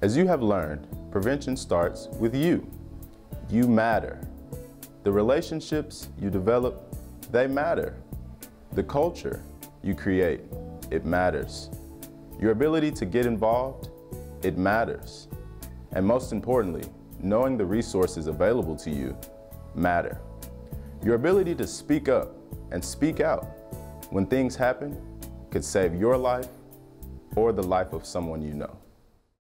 As you have learned, prevention starts with you. You matter. The relationships you develop, they matter. The culture you create, it matters. Your ability to get involved, it matters. And most importantly, knowing the resources available to you matter. Your ability to speak up and speak out when things happen could save your life or the life of someone you know.